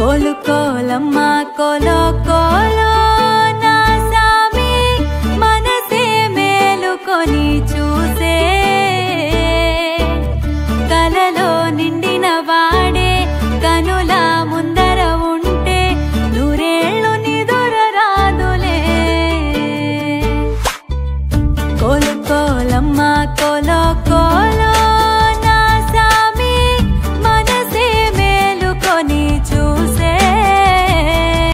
కోలుకోలమ్మా కోలో కోలో నా సామి మనసే మేలుకొని చూసే. కలలో నిండిన వాడే కనుల ముందర ఉంటే నూరేళ్ళు నిదుర రాదులే. కోలుకోలమ్మ